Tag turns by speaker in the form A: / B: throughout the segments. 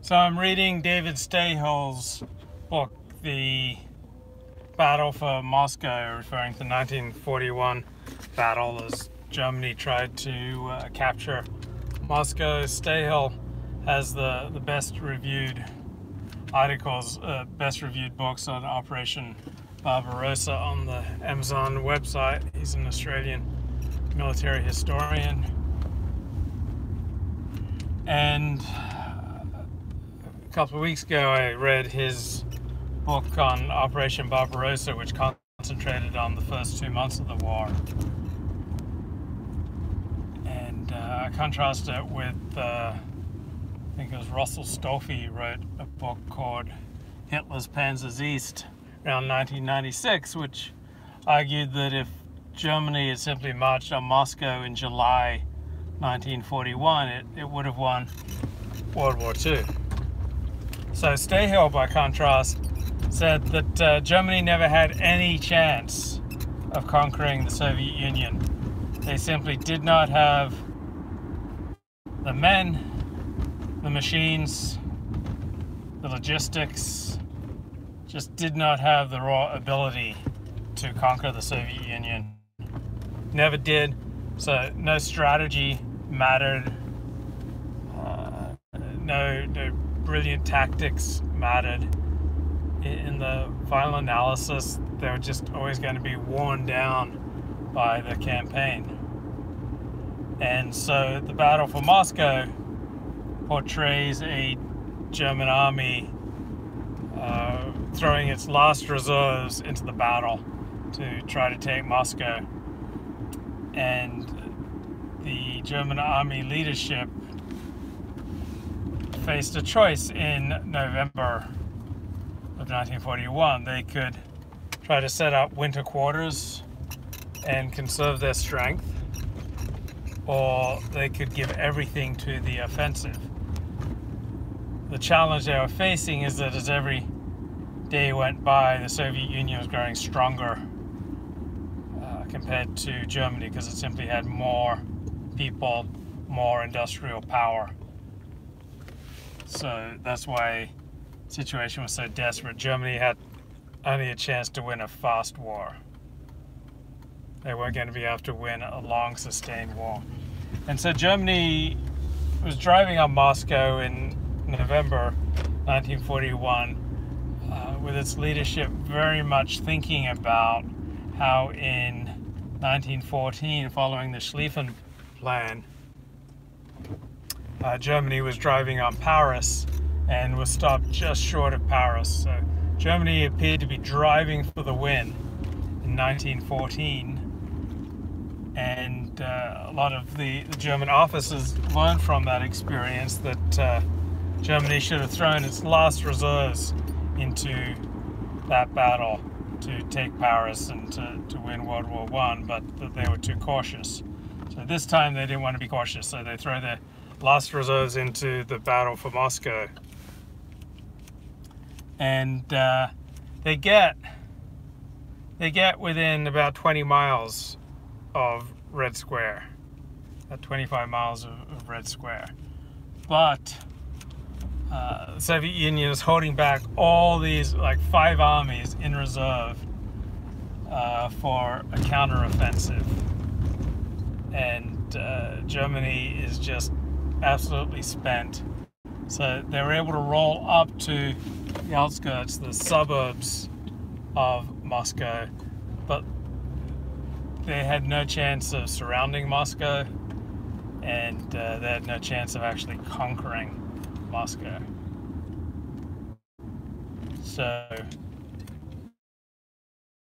A: So I'm reading David Stahel's book, The Battle for Moscow, referring to the 1941 battle as Germany tried to uh, capture Moscow. Stahel has the, the best reviewed articles, uh, best reviewed books on Operation Barbarossa on the Amazon website. He's an Australian military historian. And couple of weeks ago, I read his book on Operation Barbarossa, which concentrated on the first two months of the war. And uh, I contrast it with, uh, I think it was Russell Stolfi wrote a book called Hitler's Panzers East around 1996, which argued that if Germany had simply marched on Moscow in July 1941, it, it would have won World War II. So Stahel, by contrast, said that uh, Germany never had any chance of conquering the Soviet Union. They simply did not have the men, the machines, the logistics, just did not have the raw ability to conquer the Soviet Union. Never did. So no strategy mattered. Uh, no, no brilliant tactics mattered. In the final analysis, they were just always going to be worn down by the campaign. And so the battle for Moscow portrays a German army uh, throwing its last reserves into the battle to try to take Moscow. And the German army leadership faced a choice in November of 1941. They could try to set up winter quarters and conserve their strength, or they could give everything to the offensive. The challenge they were facing is that as every day went by, the Soviet Union was growing stronger uh, compared to Germany because it simply had more people, more industrial power. So that's why the situation was so desperate. Germany had only a chance to win a fast war. They weren't going to be able to win a long, sustained war. And so Germany was driving on Moscow in November 1941 uh, with its leadership very much thinking about how in 1914, following the Schlieffen Plan, uh, Germany was driving on Paris and was stopped just short of Paris. So Germany appeared to be driving for the win in 1914. And uh, a lot of the, German officers learned from that experience that uh, Germany should have thrown its last reserves into that battle to take Paris and to, to win World War One, but they were too cautious. So this time they didn't want to be cautious, so they throw their lost reserves into the battle for Moscow. And uh, they get they get within about 20 miles of Red Square, at 25 miles of, of Red Square. But uh, the Soviet Union is holding back all these like five armies in reserve uh, for a counteroffensive, and uh, Germany is just absolutely spent. So they were able to roll up to the outskirts, the suburbs of Moscow, but they had no chance of surrounding Moscow and uh, they had no chance of actually conquering Moscow. So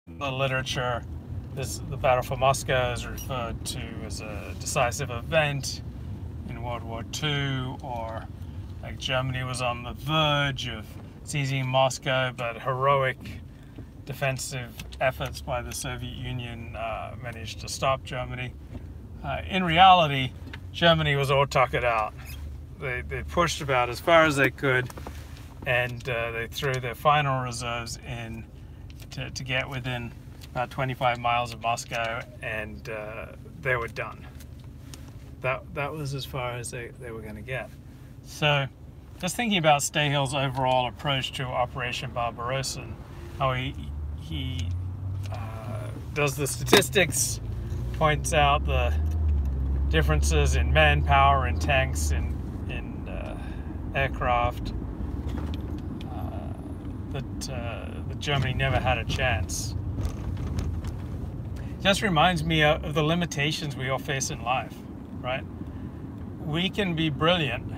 A: the literature, this the Battle for Moscow is referred to as a decisive event World War II, or like Germany was on the verge of seizing Moscow, but heroic defensive efforts by the Soviet Union uh, managed to stop Germany. Uh, in reality, Germany was all tuckered out. They, they pushed about as far as they could, and uh, they threw their final reserves in to, to get within about 25 miles of Moscow, and uh, they were done that that was as far as they, they were going to get. So just thinking about Stahel's overall approach to Operation Barbarossa, how he he uh, does the statistics, points out the differences in manpower in tanks in in uh, aircraft uh, that uh, that Germany never had a chance. Just reminds me of the limitations we all face in life, right? We can be brilliant,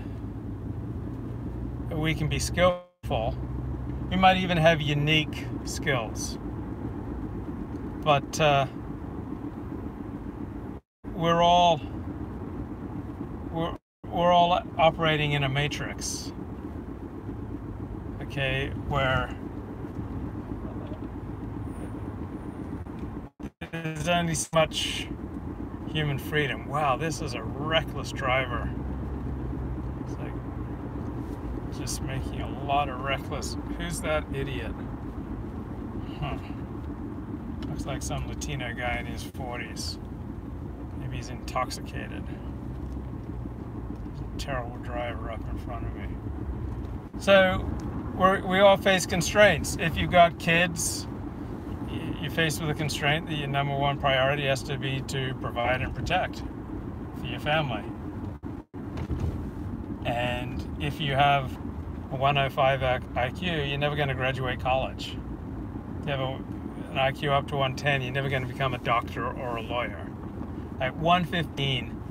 A: we can be skillful, we might even have unique skills, but uh, we're all we're, we're all operating in a matrix okay where there's only so much human freedom. Wow this is a reckless driver. It's like just making a lot of reckless. Who's that idiot? Huh. Looks like some latino guy in his 40s maybe he's intoxicated. Terrible driver up in front of me. So we we all face constraints. If you've got kids, faced with a constraint that your number one priority has to be to provide and protect for your family. And if you have a 105 IQ, you're never going to graduate college. If you have a, an IQ up to 110, you're never going to become a doctor or a lawyer. At 115,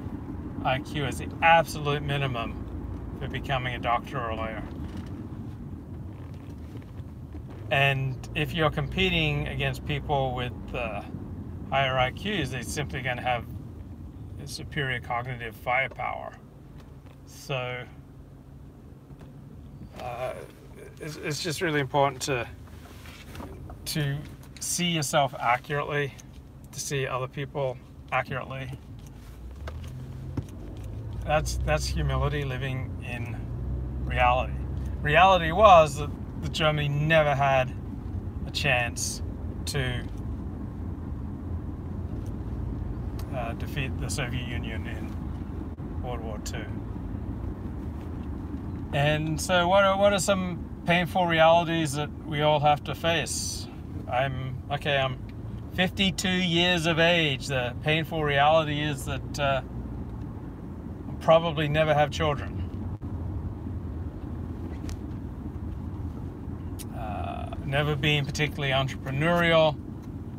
A: IQ is the absolute minimum for becoming a doctor or a lawyer. And if you're competing against people with uh, higher IQs, they're simply going to have superior cognitive firepower. So uh, it's, it's just really important to to see yourself accurately, to see other people accurately that's that's humility living in reality. Reality was that, that Germany never had a chance to uh, defeat the Soviet Union in World War II. And so, what are, what are some painful realities that we all have to face? I'm okay. I'm 52 years of age. The painful reality is that. Uh, probably never have children. Uh, never been particularly entrepreneurial,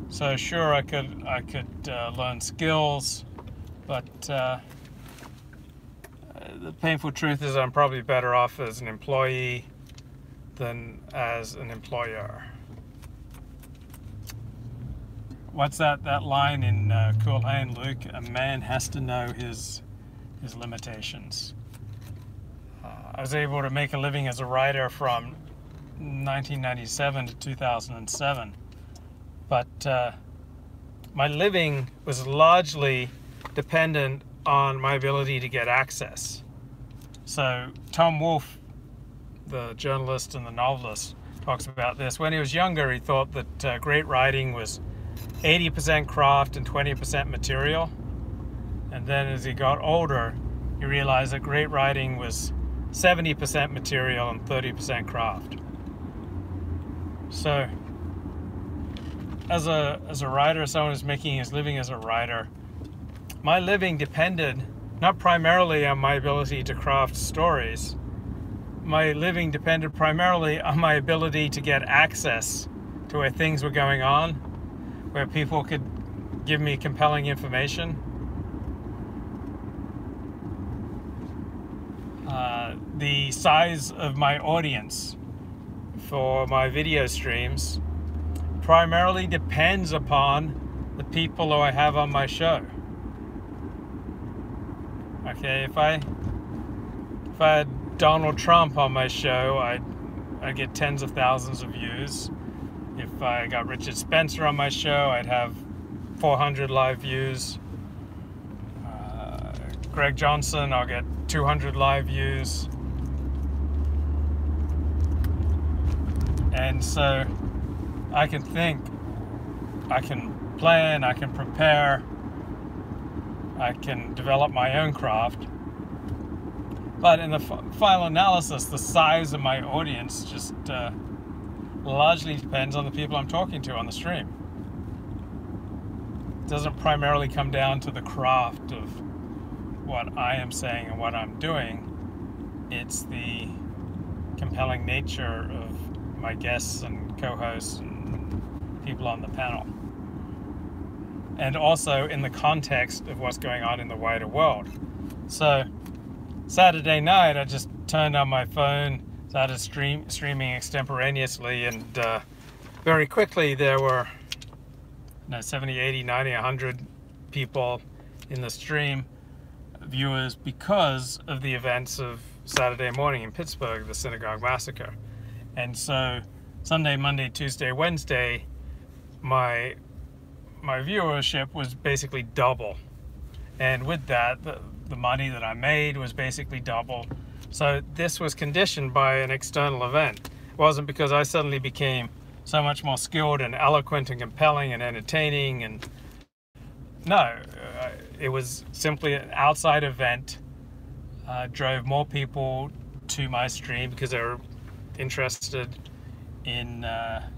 A: so sure I could I could uh, learn skills, but uh, the painful truth is I'm probably better off as an employee than as an employer. What's that that line in uh, Cool Hand Luke? A man has to know his his limitations. Uh, I was able to make a living as a writer from 1997 to 2007, but uh, my living was largely dependent on my ability to get access. So Tom Wolfe, the journalist and the novelist, talks about this. When he was younger, he thought that uh, great writing was 80% craft and 20% material. And then as he got older, he realized that great writing was 70% material and 30% craft. So, as a, as a writer, someone who's making his living as a writer, my living depended not primarily on my ability to craft stories. My living depended primarily on my ability to get access to where things were going on, where people could give me compelling information Uh, the size of my audience for my video streams primarily depends upon the people who I have on my show. Okay, if I if I had Donald Trump on my show, I'd I'd get tens of thousands of views. If I got Richard Spencer on my show, I'd have 400 live views. Uh, Greg Johnson, I'll get 200 live views. And so I can think, I can plan, I can prepare, I can develop my own craft. But in the final analysis, the size of my audience just uh, largely depends on the people I'm talking to on the stream. It doesn't primarily come down to the craft of what I am saying and what I'm doing. It's the compelling nature of my guests and co-hosts and people on the panel. And also in the context of what's going on in the wider world. So Saturday night, I just turned on my phone, started stream, streaming extemporaneously, and uh, very quickly there were you know, 70, 80, 90, 100 people in the stream, viewers, because of the events of Saturday morning in Pittsburgh, the synagogue massacre. And so Sunday, Monday, Tuesday, Wednesday, my my viewership was basically double. And with that, the, the money that I made was basically double. So this was conditioned by an external event. It wasn't because I suddenly became so much more skilled and eloquent and compelling and entertaining and no, uh, it was simply an outside event. Uh, drove more people to my stream because they were interested in uh,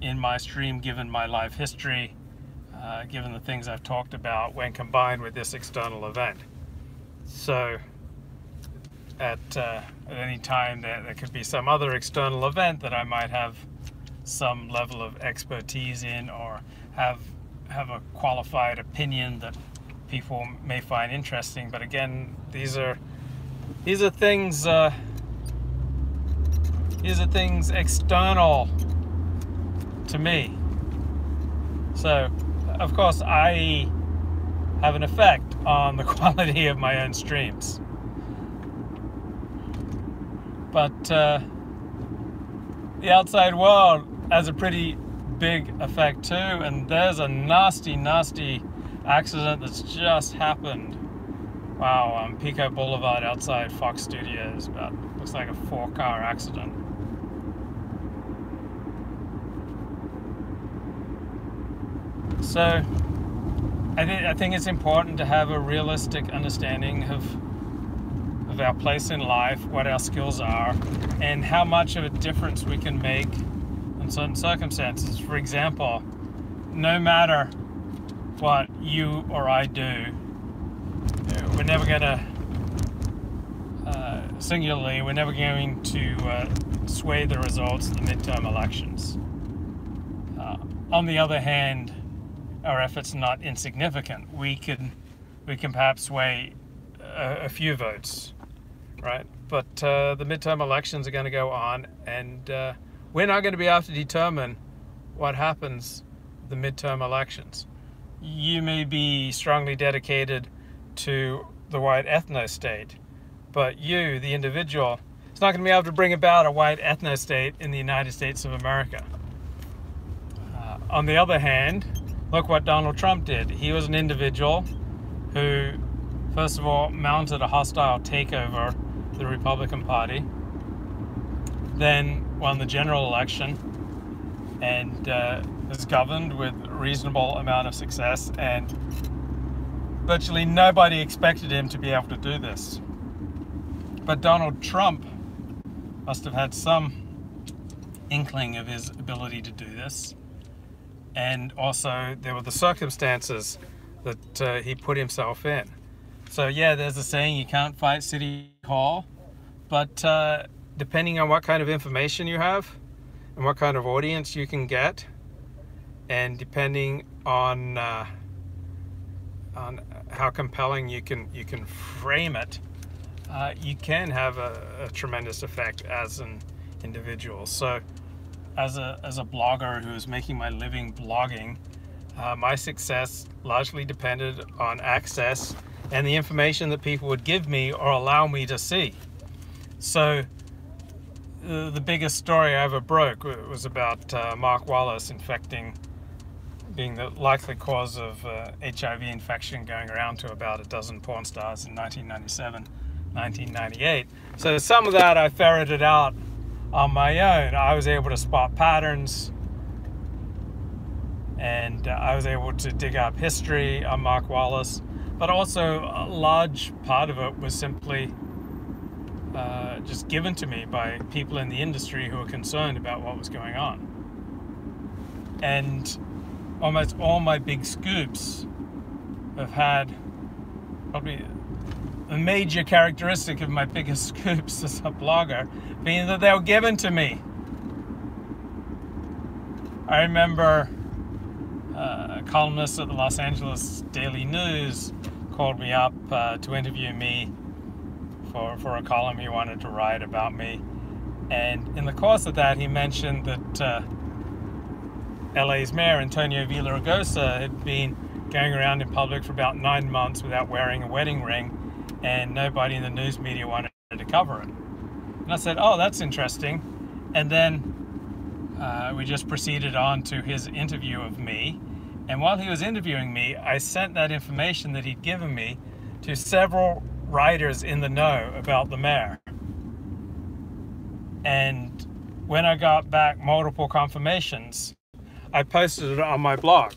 A: in my stream, given my life history, uh, given the things I've talked about, when combined with this external event. So at, uh, at any time there, there could be some other external event that I might have some level of expertise in or have have a qualified opinion that people may find interesting but again these are these are things uh, these are things external to me so of course I have an effect on the quality of my own streams. But uh, the outside world has a pretty big effect too, and there's a nasty, nasty accident that's just happened. Wow, on Pico Boulevard outside Fox Studios, but looks like a four-car accident. So I think I think it's important to have a realistic understanding of of our place in life, what our skills are, and how much of a difference we can make in certain circumstances. For example, no matter what you or I do, we're never going to uh, singularly, we're never going to uh, sway the results of the midterm elections. Uh, on the other hand, our efforts are not insignificant. We can we can perhaps weigh a, a few votes, right? But uh, the midterm elections are going to go on, and uh, we're not going to be able to determine what happens the midterm elections. You may be strongly dedicated to the white ethno state, but you, the individual, is not going to be able to bring about a white ethno state in the United States of America. Uh, on the other hand, look what Donald Trump did. He was an individual who, first of all, mounted a hostile takeover of the Republican Party, then won the general election, and uh, governed with a reasonable amount of success. And virtually nobody expected him to be able to do this. But Donald Trump must have had some inkling of his ability to do this and also there were the circumstances that uh, he put himself in. So yeah, there's a saying you can't fight City Hall, but uh, depending on what kind of information you have and what kind of audience you can get, and depending on uh, on how compelling you can you can frame it, uh, you can have a, a tremendous effect as an individual. So as a, as a blogger who is making my living blogging, uh, my success largely depended on access and the information that people would give me or allow me to see. So uh, the biggest story I ever broke was about uh, Mark Wallace infecting, being the likely cause of uh, HIV infection going around to about a dozen porn stars in 1997, 1998. So some of that I ferreted out on my own. I was able to spot patterns and uh, I was able to dig up history on Mark Wallace, but also a large part of it was simply uh, just given to me by people in the industry who were concerned about what was going on. And almost all my big scoops have had probably a major characteristic of my biggest scoops as a blogger being that they were given to me. I remember uh, a columnist at the Los Angeles Daily News called me up uh, to interview me for, for a column he wanted to write about me. And in the course of that, he mentioned that uh, LA's mayor, Antonio Villaraigosa, had been going around in public for about nine months without wearing a wedding ring, and nobody in the news media wanted to cover it. And I said, Oh, that's interesting. And then uh, we just proceeded on to his interview of me. And while he was interviewing me, I sent that information that he'd given me to several writers in the know about the mayor. And when I got back multiple confirmations, I posted it on my blog.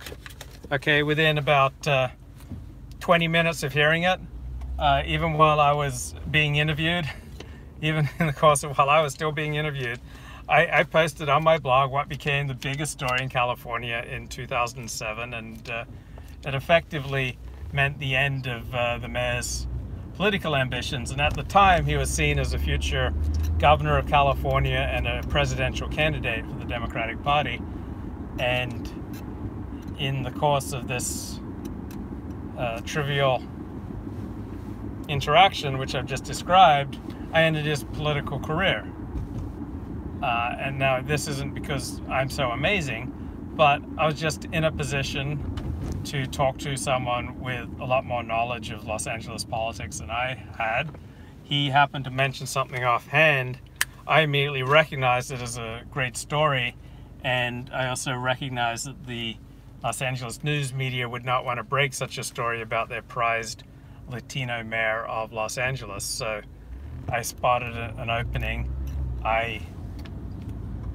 A: Okay, within about uh, 20 minutes of hearing it, uh, even while I was being interviewed, even in the course of while I was still being interviewed, I, I posted on my blog what became the biggest story in California in 2007, and uh, it effectively meant the end of uh, the mayor's political ambitions. And at the time, he was seen as a future governor of California and a presidential candidate for the Democratic Party. And in the course of this uh, trivial interaction, which I've just described, I ended his political career. Uh, and now this isn't because I'm so amazing, but I was just in a position to talk to someone with a lot more knowledge of Los Angeles politics than I had. He happened to mention something offhand. I immediately recognized it as a great story, and I also recognized that the Los Angeles news media would not want to break such a story about their prized Latino mayor of Los Angeles. So I spotted an opening. I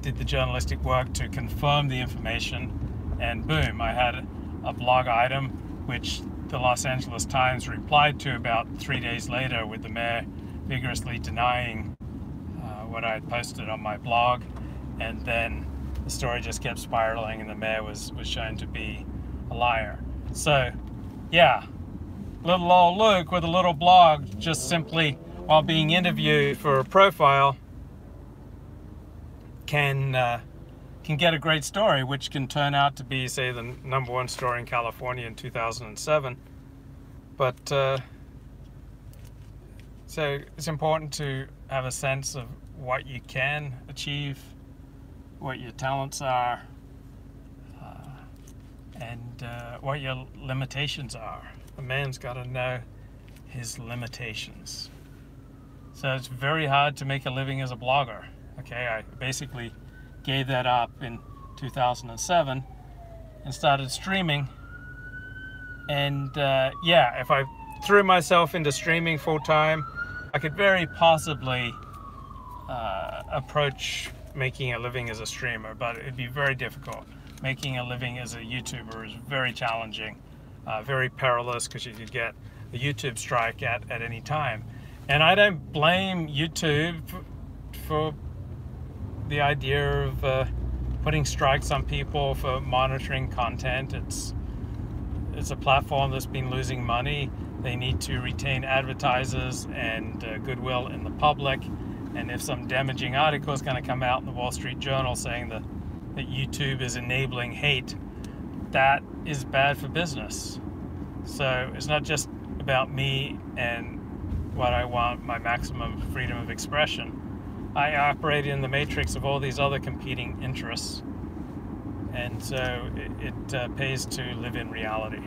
A: did the journalistic work to confirm the information, and boom, I had a blog item which the Los Angeles Times replied to about three days later with the mayor vigorously denying uh, what I had posted on my blog. And then the story just kept spiraling, and the mayor was, was shown to be a liar. So, yeah, little old Luke with a little blog just simply while being interviewed for a profile can uh, can get a great story, which can turn out to be, say, the number one story in California in 2007. But uh, so it's important to have a sense of what you can achieve, what your talents are, uh, and uh, what your limitations are. A man's got to know his limitations. So it's very hard to make a living as a blogger. Okay, I basically gave that up in 2007 and started streaming. And uh, yeah, if I threw myself into streaming full time, I could very possibly uh, approach making a living as a streamer, but it'd be very difficult. Making a living as a YouTuber is very challenging, uh, very perilous because you could get a YouTube strike at, at any time. And I don't blame YouTube for the idea of uh, putting strikes on people for monitoring content. It's it's a platform that's been losing money. They need to retain advertisers and uh, goodwill in the public. And if some damaging article is going to come out in the Wall Street Journal saying that, that YouTube is enabling hate, that is bad for business. So it's not just about me and what I want, my maximum freedom of expression. I operate in the matrix of all these other competing interests. And so it, it uh, pays to live in reality.